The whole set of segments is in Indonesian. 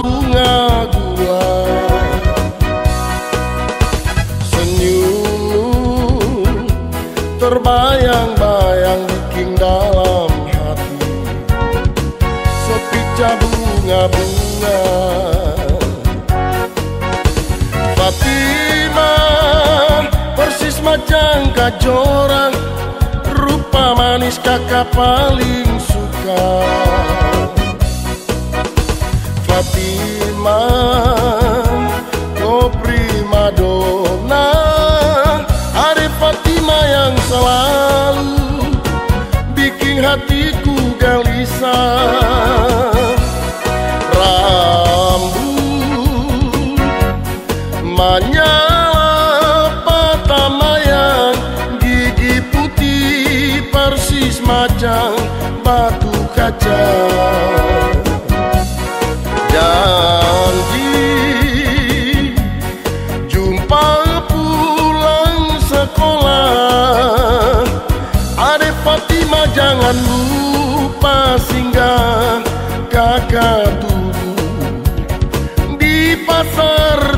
bunga gula Senyum terbayang-bayang bikin dalam hati. Sepica bunga-bunga. Fatimah persis macam kajoran. Rupa manis kakak paling suka Fatimah Oh prima donna Ada Fatimah yang selalu Bikin hatiku gelisah. Menyala yang Gigi putih persis macam batu kaca Fatima jangan lupa singgah kakak turun di pasar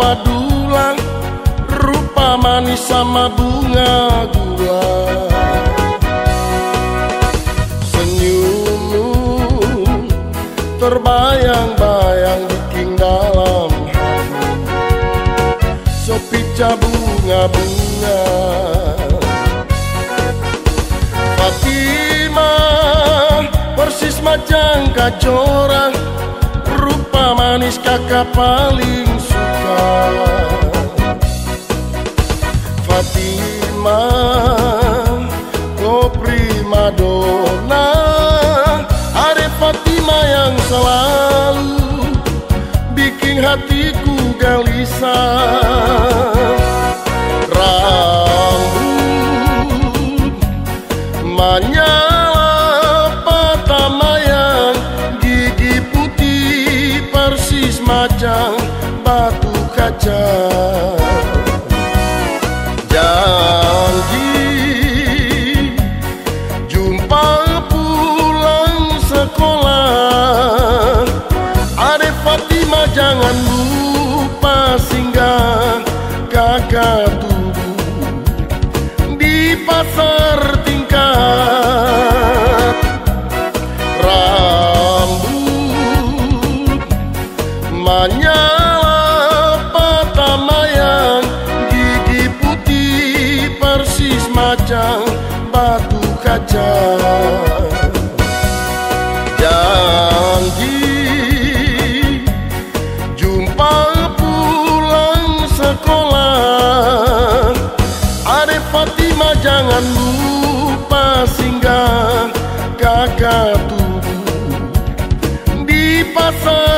padulan Rupa manis sama bunga gula Senyummu terbayang-bayang bikin dalam Sepica bunga-bunga. Fatimah persis macam kacoran Rupa manis kakak paling Fatimah Oh prima Ada Fatimah yang selalu Bikin hatiku gelisah. Rambut Menyala kaca Janji Jumpa pulang sekolah. Ade Fatima jangan lupa singgah kakak tubuh Di pasar tingkat. Rambut kaca. Janji Jumpa pulang sekolah. Ade Fatima jangan lupa singgah kakak tubuh Di pasar.